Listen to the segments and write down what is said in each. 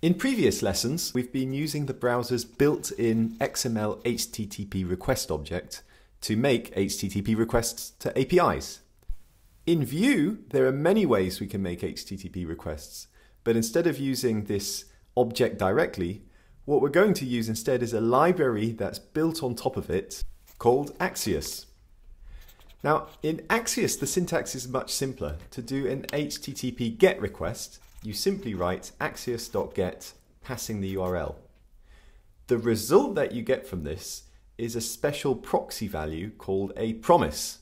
In previous lessons, we've been using the browser's built-in XML HTTP request object to make HTTP requests to APIs. In Vue, there are many ways we can make HTTP requests, but instead of using this object directly, what we're going to use instead is a library that's built on top of it called Axios. Now, in Axios, the syntax is much simpler. To do an HTTP GET request, you simply write axios.get passing the URL. The result that you get from this is a special proxy value called a promise.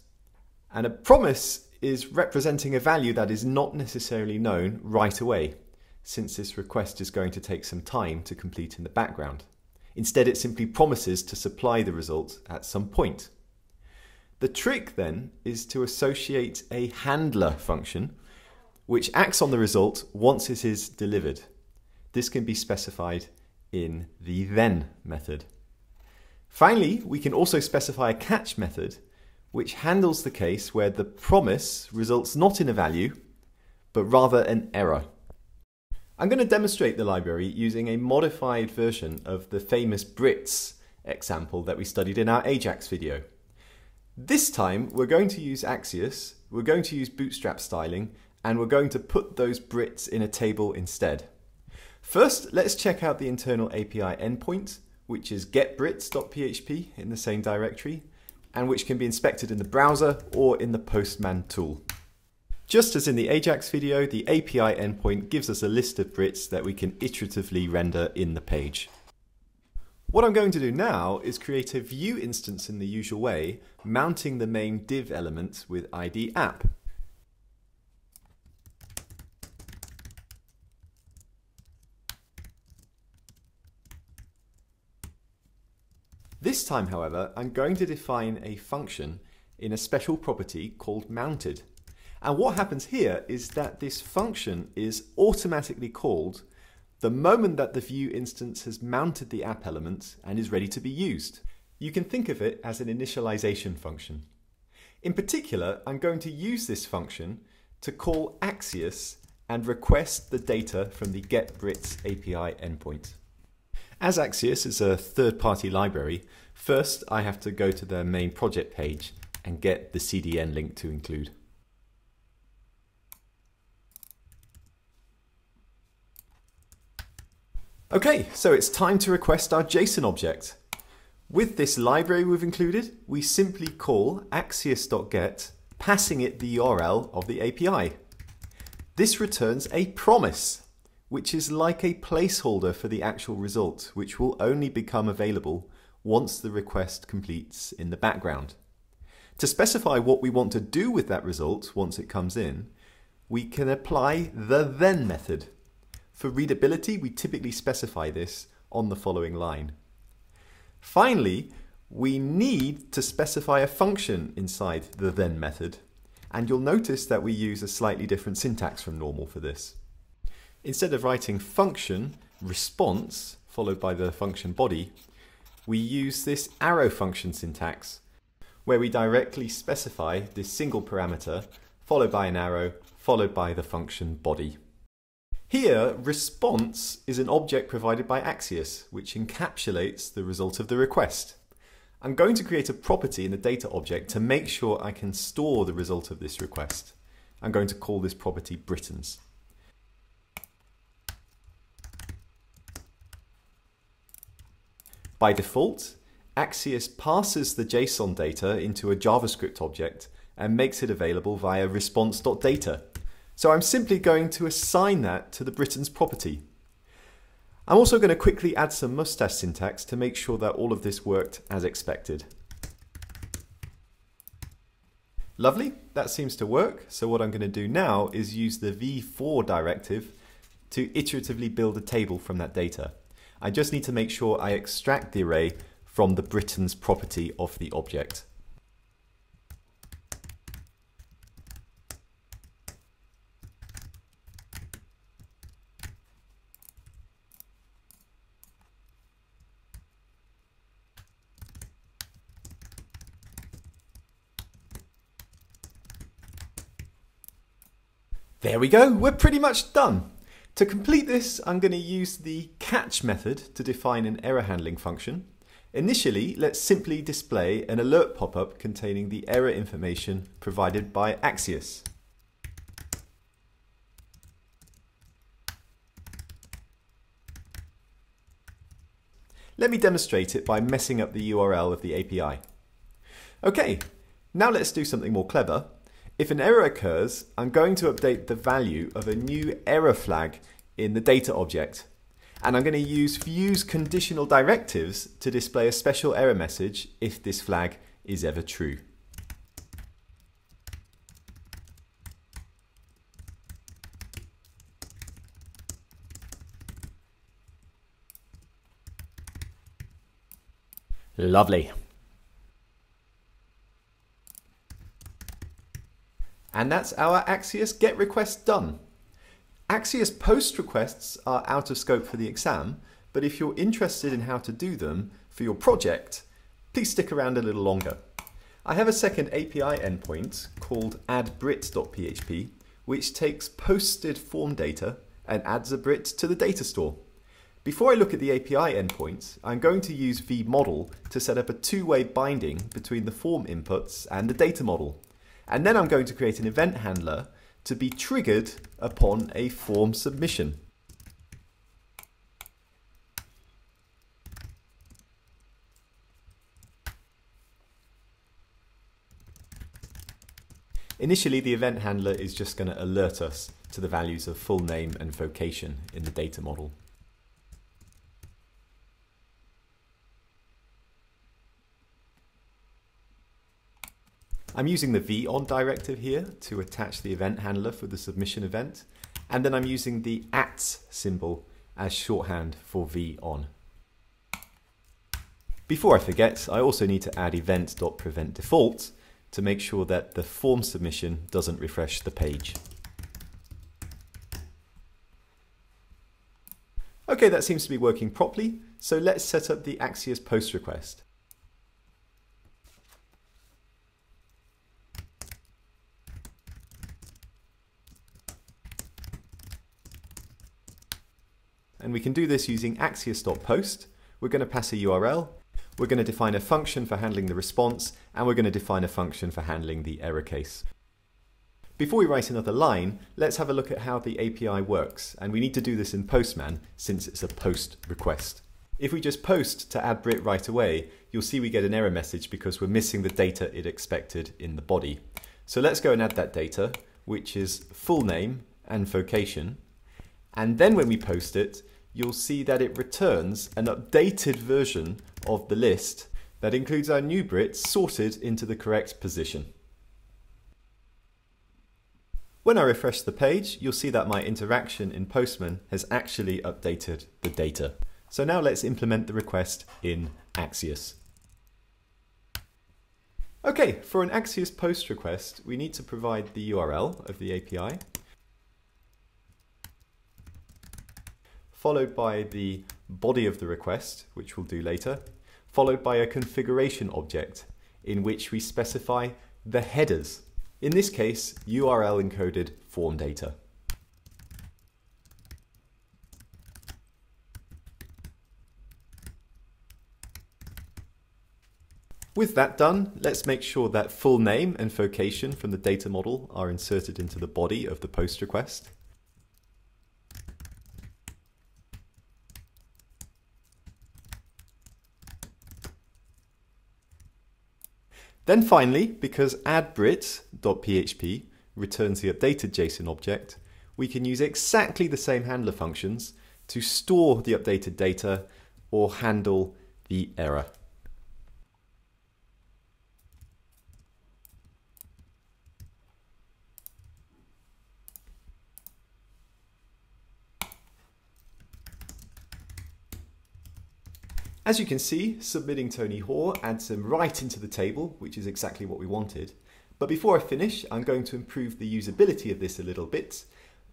And a promise is representing a value that is not necessarily known right away, since this request is going to take some time to complete in the background. Instead, it simply promises to supply the result at some point. The trick then is to associate a handler function which acts on the result once it is delivered. This can be specified in the then method. Finally, we can also specify a catch method which handles the case where the promise results not in a value, but rather an error. I'm going to demonstrate the library using a modified version of the famous Brits example that we studied in our Ajax video. This time we're going to use Axios, we're going to use bootstrap styling, and we're going to put those Brits in a table instead. First, let's check out the internal API endpoint, which is getbrits.php in the same directory, and which can be inspected in the browser or in the Postman tool. Just as in the Ajax video, the API endpoint gives us a list of Brits that we can iteratively render in the page. What I'm going to do now is create a Vue instance in the usual way, mounting the main div element with ID app. Time, however, I'm going to define a function in a special property called mounted. And what happens here is that this function is automatically called the moment that the Vue instance has mounted the app element and is ready to be used. You can think of it as an initialization function. In particular, I'm going to use this function to call Axios and request the data from the GetBrits API endpoint. As Axios is a third-party library, first I have to go to the main project page and get the CDN link to include. Okay, so it's time to request our JSON object. With this library we've included, we simply call axios.get, passing it the URL of the API. This returns a promise, which is like a placeholder for the actual result, which will only become available once the request completes in the background. To specify what we want to do with that result once it comes in, we can apply the then method. For readability, we typically specify this on the following line. Finally, we need to specify a function inside the then method. And you'll notice that we use a slightly different syntax from normal for this. Instead of writing function response followed by the function body, we use this arrow function syntax where we directly specify this single parameter followed by an arrow followed by the function body. Here, response is an object provided by Axios, which encapsulates the result of the request. I'm going to create a property in the data object to make sure I can store the result of this request. I'm going to call this property Britons. By default, Axios passes the JSON data into a JavaScript object and makes it available via response.data, so I'm simply going to assign that to the Britons property. I'm also going to quickly add some mustache syntax to make sure that all of this worked as expected. Lovely, that seems to work. So what I'm going to do now is use the v-for directive to iteratively build a table from that data. I just need to make sure I extract the array from the Britons property of the object. There we go, we're pretty much done. To complete this, I'm going to use the catch method to define an error handling function. Initially, let's simply display an alert pop-up containing the error information provided by Axios. Let me demonstrate it by messing up the URL of the API. Okay, now let's do something more clever. If an error occurs, I'm going to update the value of a new error flag in the data object. And I'm going to use Vue's conditional directives to display a special error message if this flag is ever true. Lovely. And that's our Axios GET request done. Axios post requests are out of scope for the exam, but if you're interested in how to do them for your project, please stick around a little longer. I have a second API endpoint called addBrit.php, which takes posted form data and adds a Brit to the data store. Before I look at the API endpoint, I'm going to use vModel to set up a two-way binding between the form inputs and the data model. And then I'm going to create an event handler to be triggered upon a form submission. Initially, the event handler is just going to alert us to the values of full name and vocation in the data model. I'm using the vOn directive here to attach the event handler for the submission event. And then I'm using the at symbol as shorthand for vOn. Before I forget, I also need to add event.preventDefault to make sure that the form submission doesn't refresh the page. Okay, that seems to be working properly, so let's set up the Axios post request. And we can do this using axios.post. We're going to pass a URL. We're going to define a function for handling the response, and we're going to define a function for handling the error case. Before we write another line, let's have a look at how the API works. And we need to do this in Postman since it's a post request. If we just post to add Brit right away, you'll see we get an error message because we're missing the data it expected in the body. So let's go and add that data, which is full name and vocation. And then when we post it, you'll see that it returns an updated version of the list that includes our new Brits sorted into the correct position. When I refresh the page, you'll see that my interaction in Postman has actually updated the data. So now let's implement the request in Axios. Okay, for an Axios post request, we need to provide the URL of the API followed by the body of the request, which we'll do later, followed by a configuration object in which we specify the headers. In this case, URL encoded form data. With that done, let's make sure that full name and vocation from the data model are inserted into the body of the post request. Then finally, because addBrit.php returns the updated JSON object, we can use exactly the same handler functions to store the updated data or handle the error. As you can see, submitting Tony Hoare adds him right into the table, which is exactly what we wanted. But before I finish, I'm going to improve the usability of this a little bit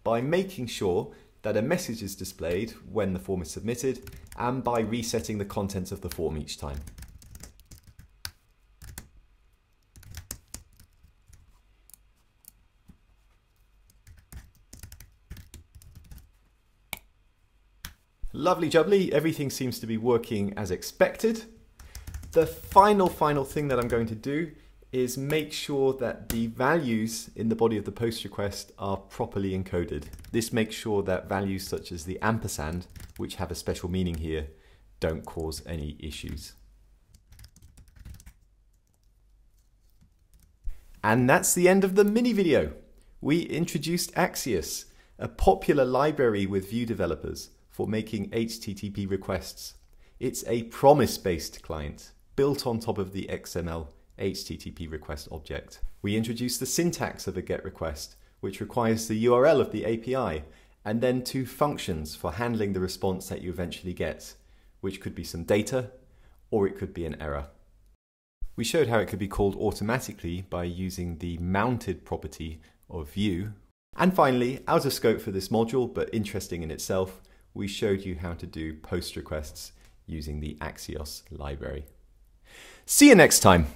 by making sure that a message is displayed when the form is submitted and by resetting the contents of the form each time. Lovely jubbly, everything seems to be working as expected. The final, final thing that I'm going to do is make sure that the values in the body of the post request are properly encoded. This makes sure that values such as the ampersand, which have a special meaning here, don't cause any issues. And that's the end of the mini video. We introduced Axios, a popular library with Vue developers for making HTTP requests. It's a promise-based client built on top of the XML HTTP request object. We introduce the syntax of a GET request, which requires the URL of the API, and then two functions for handling the response that you eventually get, which could be some data or it could be an error. We showed how it could be called automatically by using the mounted property of Vue. And finally, out of scope for this module, but interesting in itself, we showed you how to do post requests using the Axios library. See you next time.